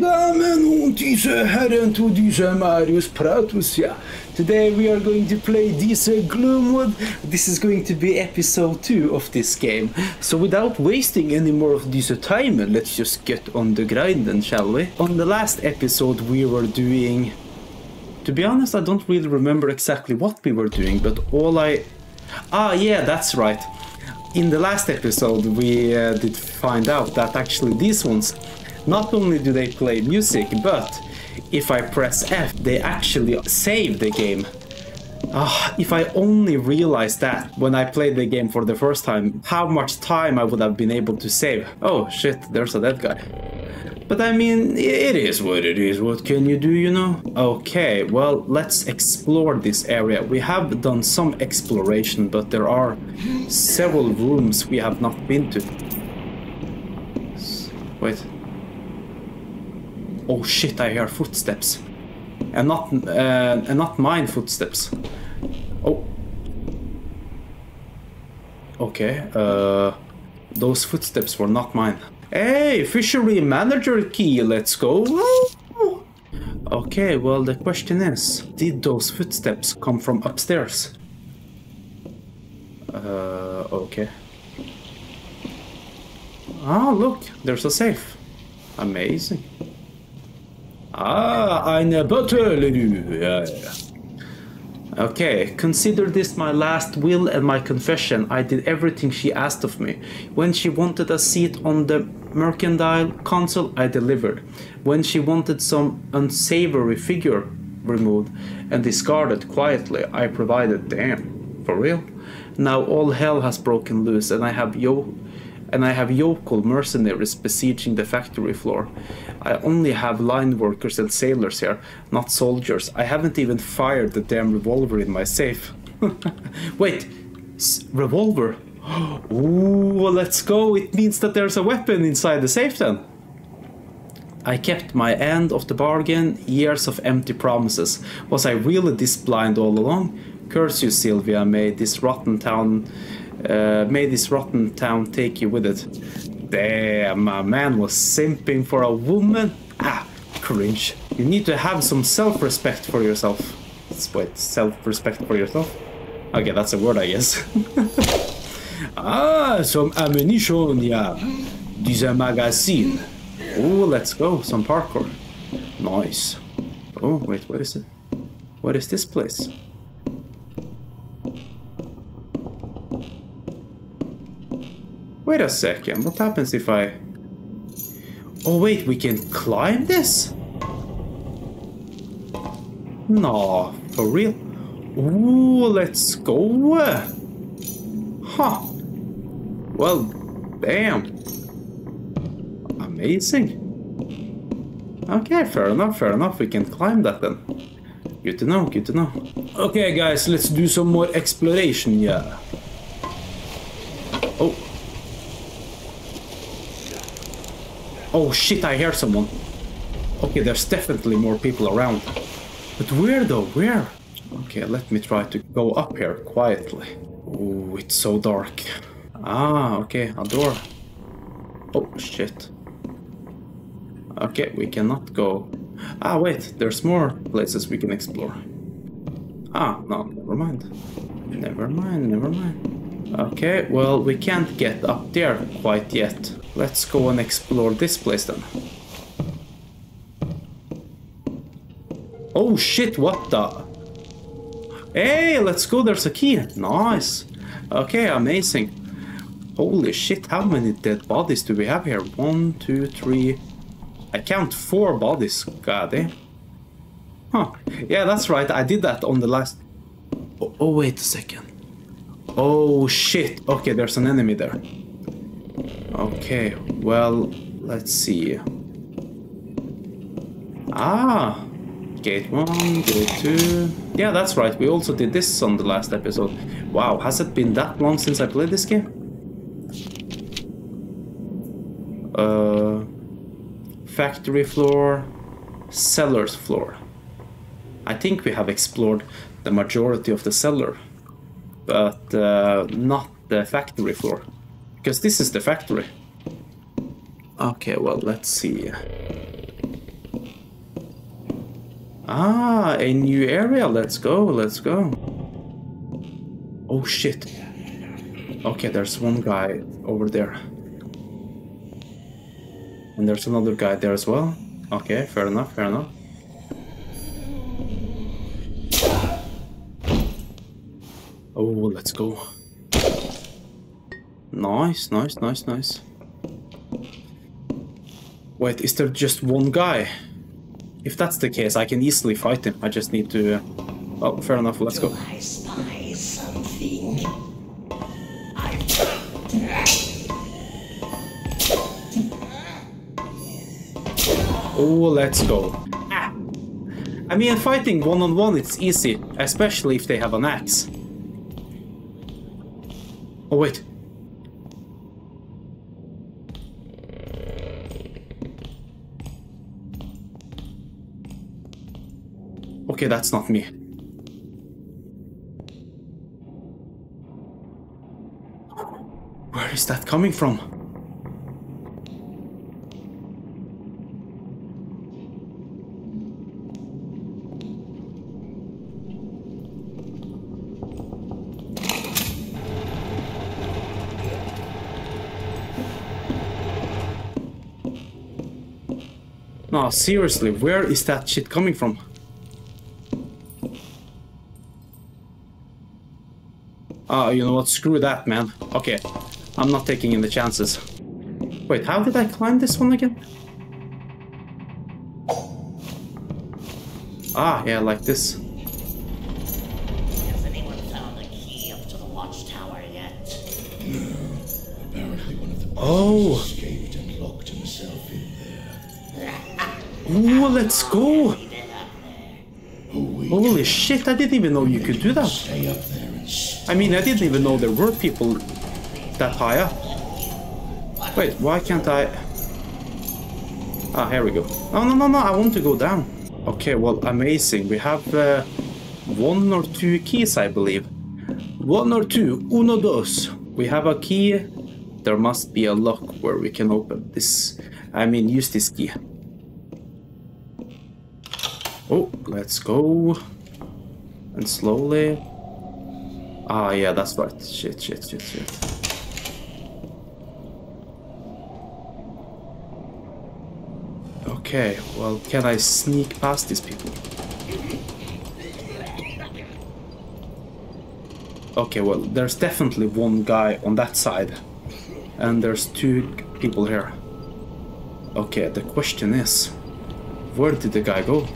Damen und diese Herren to diese Marius Pratos, yeah. Today we are going to play this Gloomwood. This is going to be episode 2 of this game. So without wasting any more of this time, let's just get on the grind then, shall we? On the last episode we were doing... To be honest, I don't really remember exactly what we were doing, but all I... Ah, yeah, that's right. In the last episode we uh, did find out that actually these ones not only do they play music, but if I press F, they actually save the game. Ah, if I only realized that when I played the game for the first time, how much time I would have been able to save. Oh shit, there's a dead guy. But I mean, it is what it is, what can you do, you know? Okay, well, let's explore this area. We have done some exploration, but there are several rooms we have not been to. Wait. Oh shit, I hear footsteps. And not, uh, and not mine footsteps. Oh. Okay, uh, those footsteps were not mine. Hey, fishery manager key, let's go. Okay, well, the question is, did those footsteps come from upstairs? Uh, okay. Ah, look, there's a safe. Amazing. Ah, eine yeah. Okay, consider this my last will and my confession. I did everything she asked of me. When she wanted a seat on the mercantile council, I delivered. When she wanted some unsavory figure removed and discarded quietly, I provided. Damn, for real? Now all hell has broken loose, and I have yo and I have yokel mercenaries besieging the factory floor. I only have line workers and sailors here, not soldiers. I haven't even fired the damn revolver in my safe. Wait, S revolver? Ooh, let's go. It means that there's a weapon inside the safe then. I kept my end of the bargain, years of empty promises. Was I really this blind all along? Curse you, Sylvia, may this rotten town uh, may this rotten town take you with it. Damn, my man was simping for a woman. Ah, cringe. You need to have some self-respect for yourself. Wait, self-respect for yourself? Okay, that's a word, I guess. ah, some ammunition, yeah. This a magazine. Oh, let's go, some parkour. Nice. Oh, wait, what is it? What is this place? Wait a second, what happens if I... Oh wait, we can climb this? No, for real? Ooh, let's go! Uh, huh. Well, damn. Amazing. Okay, fair enough, fair enough. We can climb that then. Good to know, good to know. Okay, guys, let's do some more exploration, yeah. Oh. Oh shit, I hear someone. Okay, there's definitely more people around. But where though? Where? Okay, let me try to go up here quietly. Oh, it's so dark. Ah, okay, a door. Oh, shit. Okay, we cannot go. Ah, wait, there's more places we can explore. Ah, no, never mind. Never mind, never mind. Okay, well, we can't get up there quite yet. Let's go and explore this place then. Oh shit, what the? Hey, let's go, there's a key. Nice. Okay, amazing. Holy shit, how many dead bodies do we have here? One, two, three... I count four bodies, god eh? Huh, yeah, that's right, I did that on the last... Oh, oh, wait a second. Oh shit, okay, there's an enemy there. Okay, well, let's see. Ah, gate one, gate two. Yeah, that's right. We also did this on the last episode. Wow, has it been that long since I played this game? Uh, factory floor, cellar's floor. I think we have explored the majority of the cellar, but uh, not the factory floor. Because this is the factory. Okay, well, let's see. Ah, a new area. Let's go, let's go. Oh shit. Okay, there's one guy over there. And there's another guy there as well. Okay, fair enough, fair enough. Oh, let's go. Nice, nice, nice, nice. Wait, is there just one guy? If that's the case, I can easily fight him. I just need to... Uh... Oh, fair enough, let's go. I spy something. Oh, let's go. Ah. I mean, fighting one-on-one, -on -one, it's easy, especially if they have an axe. Oh, wait. Okay, that's not me. Where is that coming from? No, seriously, where is that shit coming from? Ah, you know what? Screw that, man. Okay, I'm not taking any chances. Wait, how did I climb this one again? Ah, yeah, like this. Has anyone found a key up to the watchtower yet? Apparently one of the Oh. escaped and locked himself in there. Ooh, let's go! He did up there. Oh, we Holy shit, I didn't even know you could do that. I mean, I didn't even know there were people that high up. Wait, why can't I... Ah, here we go. No, no, no, no, I want to go down. Okay, well, amazing. We have uh, one or two keys, I believe. One or two, uno, dos. We have a key. There must be a lock where we can open this. I mean, use this key. Oh, let's go. And slowly. Ah, yeah, that's right. Shit, shit, shit, shit. Okay, well, can I sneak past these people? Okay, well, there's definitely one guy on that side. And there's two people here. Okay, the question is... Where did the guy go?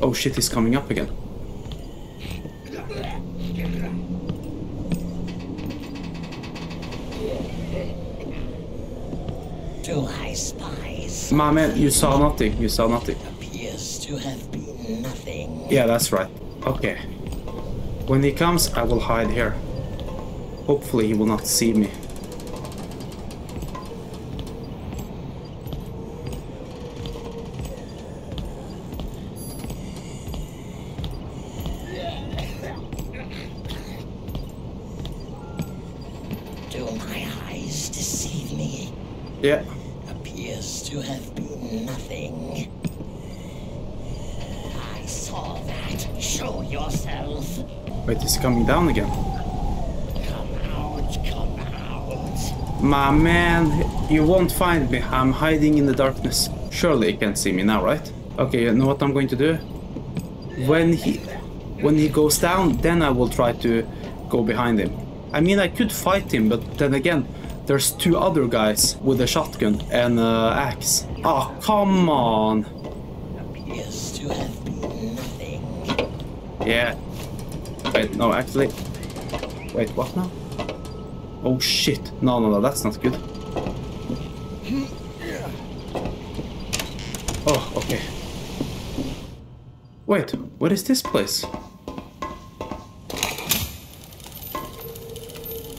Oh shit, he's coming up again. Do I My man, you saw nothing. You saw nothing. appears to have been nothing. Yeah, that's right. Okay. When he comes, I will hide here. Hopefully he will not see me. Do my eyes deceive me? Yeah. Appears to have been nothing. I saw that. Show yourself. Wait, is he coming down again? Come out, come out. My man, you won't find me. I'm hiding in the darkness. Surely he can't see me now, right? Okay, you know what I'm going to do? When he when he goes down, then I will try to go behind him. I mean, I could fight him, but then again, there's two other guys with a shotgun and an axe. Oh, come on. Appears to have been nothing. Yeah. Wait, no, actually. Wait, what now? Oh shit. No, no, no, that's not good. Oh, okay. Wait, what is this place?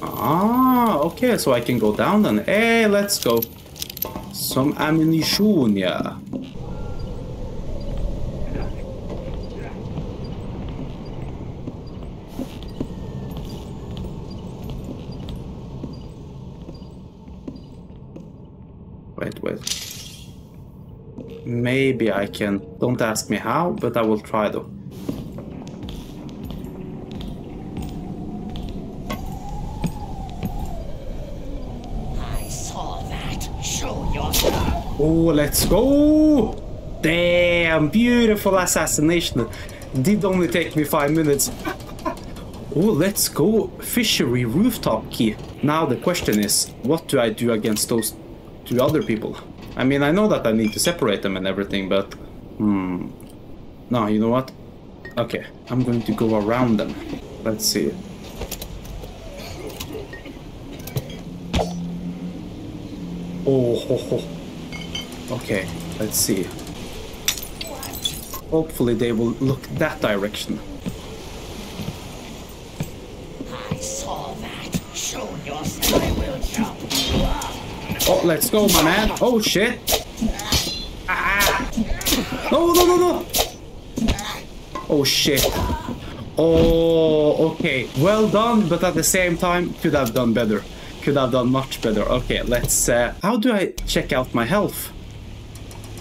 Ah, okay, so I can go down then. Hey, let's go. Some ammunition, yeah. Wait, wait. maybe I can. Don't ask me how, but I will try though. I saw that. Show yourself. Oh, let's go! Damn, beautiful assassination. Did only take me five minutes. oh, let's go. Fishery rooftop key. Now the question is, what do I do against those two other people? I mean, I know that I need to separate them and everything, but... Hmm... No, you know what? Okay, I'm going to go around them. Let's see. Oh, ho, ho. Okay, let's see. Hopefully they will look that direction. I saw that. Show yourself. I will chop you up. Oh, let's go, my man. Oh, shit. Ah. No, no, no, no. Oh, shit. Oh, okay. Well done, but at the same time, could have done better. Could have done much better. Okay, let's... Uh, how do I check out my health?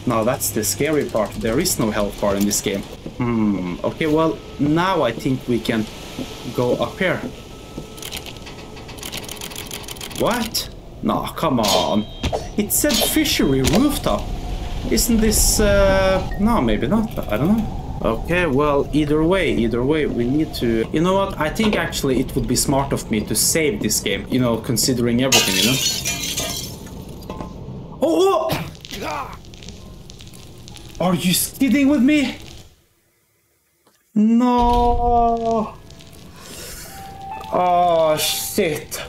No, that's the scary part. There is no health bar in this game. Hmm, okay, well, now I think we can go up here. What? No, come on. It said fishery rooftop. Isn't this, uh... No, maybe not. I don't know. Okay, well, either way, either way, we need to... You know what? I think actually it would be smart of me to save this game. You know, considering everything, you know? Are you kidding with me? No! Oh, shit.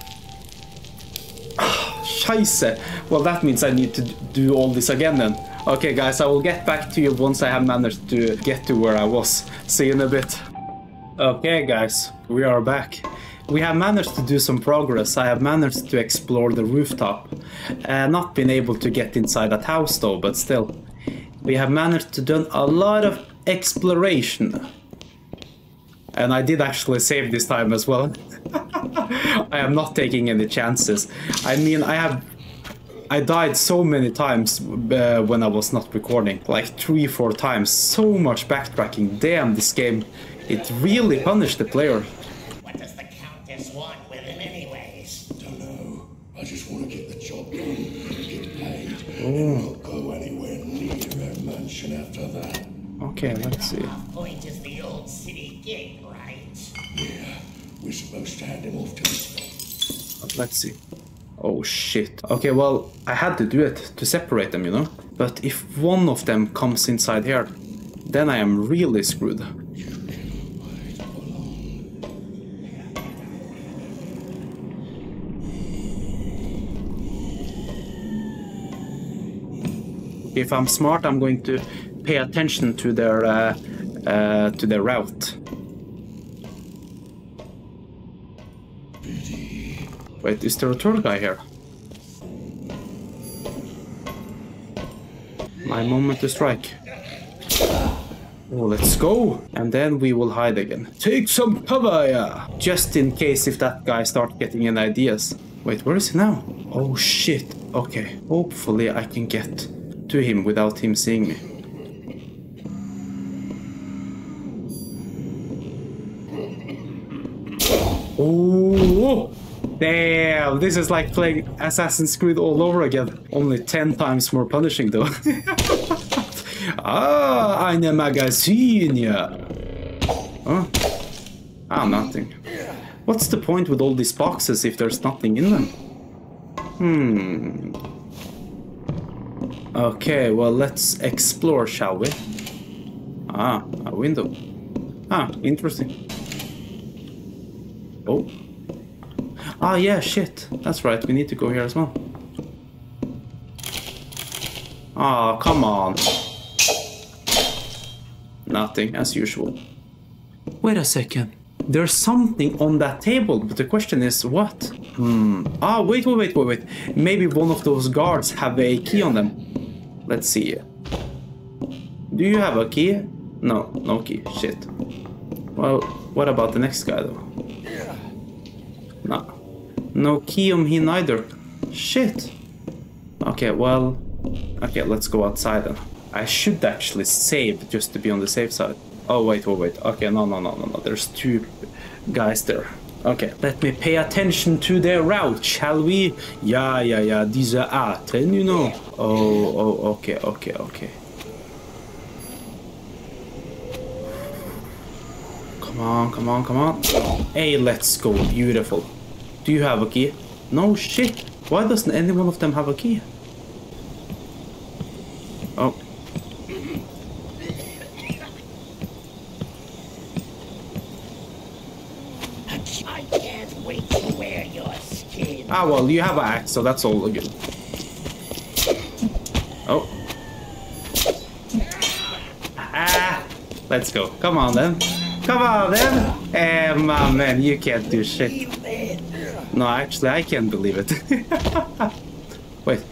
Scheiße. Well, that means I need to do all this again then. Okay, guys, I will get back to you once I have managed to get to where I was. See you in a bit. Okay, guys, we are back. We have managed to do some progress. I have managed to explore the rooftop. Uh, not been able to get inside that house though, but still. We have managed to do a lot of exploration. And I did actually save this time as well. I am not taking any chances. I mean, I have... I died so many times uh, when I was not recording. Like three, four times. So much backtracking. Damn, this game. It really punished the player. What does the Countess want with him anyways? Don't know. I just want to get the job done and get paid. And Okay, let's see. Point is the old city gig, right? Yeah, we're supposed to hand him off to the uh, Let's see. Oh shit. Okay, well, I had to do it to separate them, you know? But if one of them comes inside here, then I am really screwed. If I'm smart, I'm going to pay attention to their uh, uh, to their route. Wait, is there a tour guy here? My moment to strike. Oh, let's go! And then we will hide again. Take some cover, yeah! Just in case if that guy starts getting any ideas. Wait, where is he now? Oh shit. Okay, hopefully I can get to him without him seeing me. Oh! Damn, this is like playing Assassin's Creed all over again. Only 10 times more punishing though. ah, eine Magazine. Huh? Ah, nothing. What's the point with all these boxes if there's nothing in them? Hmm. Okay, well, let's explore, shall we? Ah, a window. Ah, interesting. Oh. Ah, yeah, shit. That's right, we need to go here as well. Ah, come on. Nothing, as usual. Wait a second. There's something on that table, but the question is what? Hmm. Ah, wait, wait, wait, wait, wait. Maybe one of those guards have a key on them. Let's see. Do you have a key? No, no key. Shit. Well, what about the next guy though? No. No key on him either. Shit. Okay, well... Okay, let's go outside then. I should actually save just to be on the safe side. Oh, wait, wait, wait. Okay, no, no, no, no, no. There's two guys there. Okay, let me pay attention to their route, shall we? Yeah, yeah, yeah. These are Aten, you know. Oh, oh, okay, okay, okay. Come on, come on, come on. Hey, let's go. Beautiful. Do you have a key? No shit. Why doesn't any one of them have a key? Oh. I can't wait to wear your skin. Ah, well, you have an axe, so that's all good. Oh. Ah, let's go. Come on, then. Come on, then. Eh, my man, you can't do shit. No, actually, I can't believe it. Wait.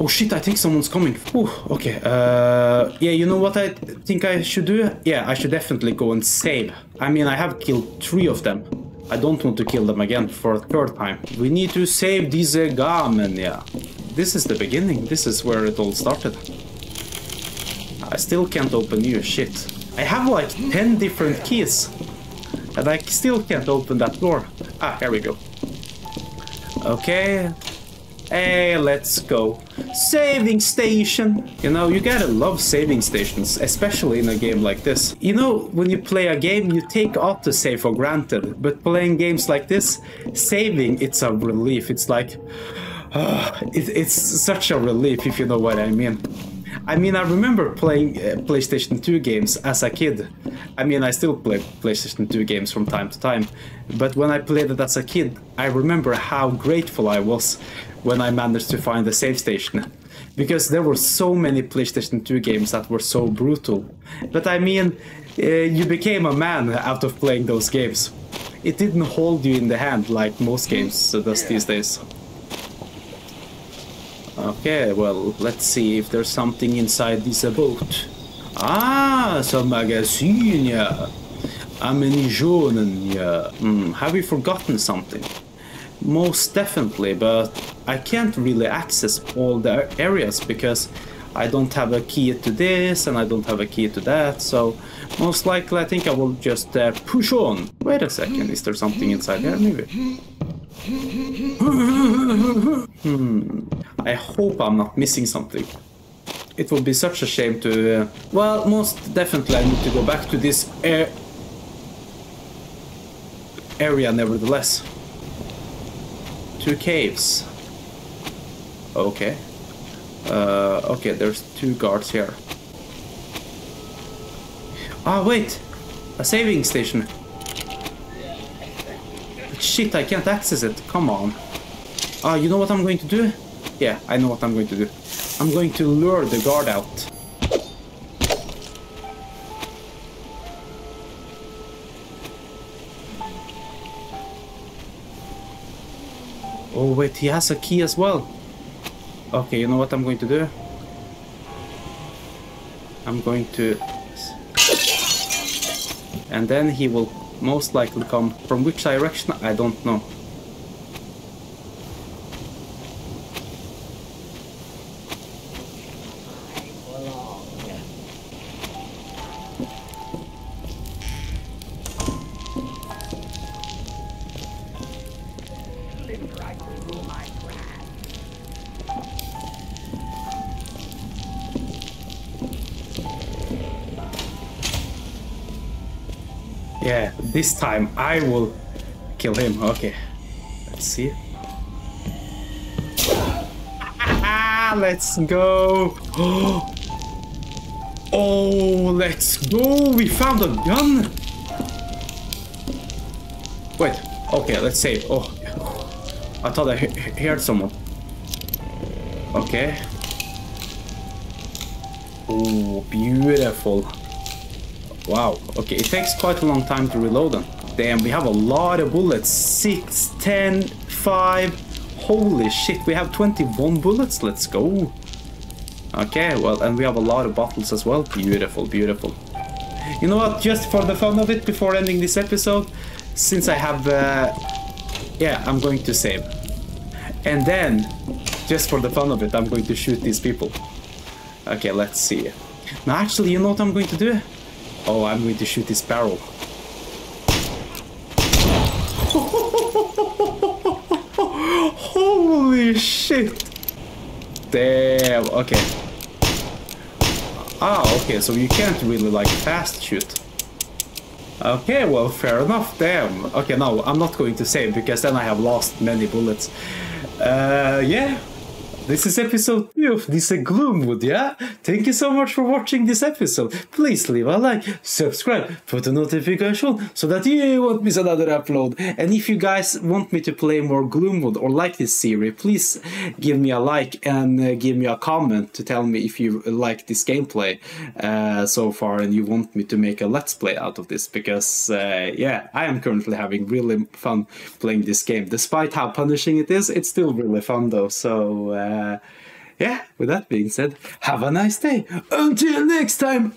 Oh shit, I think someone's coming. Whew, okay, uh, yeah, you know what I think I should do? Yeah, I should definitely go and save. I mean, I have killed three of them. I don't want to kill them again for a third time. We need to save these uh, gamen, yeah. This is the beginning. This is where it all started. I still can't open new shit. I have like 10 different keys. And I still can't open that door. Ah, here we go. Okay. Hey, let's go. Saving station. You know, you gotta love saving stations, especially in a game like this. You know, when you play a game, you take autosave for granted. But playing games like this, saving, it's a relief. It's like... ah, it, it's such a relief, if you know what I mean. I mean, I remember playing uh, PlayStation 2 games as a kid. I mean, I still play PlayStation 2 games from time to time. But when I played it as a kid, I remember how grateful I was when I managed to find the save station. Because there were so many PlayStation 2 games that were so brutal. But I mean, uh, you became a man out of playing those games. It didn't hold you in the hand like most games does these days. Okay, well, let's see if there's something inside this boat. Ah, some magazine, yeah. Ammunition, yeah. Hmm, have we forgotten something? Most definitely, but I can't really access all the areas because I don't have a key to this and I don't have a key to that, so most likely I think I will just uh, push on. Wait a second, is there something inside here? Maybe. Hmm. I hope I'm not missing something. It would be such a shame to... Uh, well, most definitely I need to go back to this air area nevertheless. Two caves. Okay. Uh, okay, there's two guards here. Ah, wait! A saving station. Shit, I can't access it. Come on. Ah, you know what I'm going to do? Yeah, I know what I'm going to do. I'm going to lure the guard out. Oh wait, he has a key as well. Okay, you know what I'm going to do? I'm going to... And then he will most likely come from which direction, I don't know. Yeah, this time I will kill him. Okay. Let's see. Ah, let's go. Oh, let's go. We found a gun. Wait. Okay, let's save. Oh, I thought I he heard someone. Okay. Oh, beautiful. Wow, okay, it takes quite a long time to reload them. Damn, we have a lot of bullets. 6, 10, 5. Holy shit, we have 21 bullets. Let's go. Okay, well, and we have a lot of bottles as well. Beautiful, beautiful. You know what, just for the fun of it, before ending this episode, since I have... Uh, yeah, I'm going to save. And then Just for the fun of it, I'm going to shoot these people. Okay, let's see. Now, actually, you know what I'm going to do? Oh, I'm going to shoot this barrel. Holy shit! Damn, okay. Ah, okay, so you can't really like fast shoot. Okay, well, fair enough, damn. Okay, no, I'm not going to save because then I have lost many bullets. Uh, yeah, this is episode 2 of this Gloomwood, yeah? Thank you so much for watching this episode. Please leave a like, subscribe, put a notification so that you won't miss another upload. And if you guys want me to play more Gloomwood or like this series, please give me a like and uh, give me a comment to tell me if you like this gameplay uh, so far and you want me to make a let's play out of this because, uh, yeah, I am currently having really fun playing this game. Despite how punishing it is, it's still really fun though, so... Uh, yeah, with that being said, have a nice day. Until next time.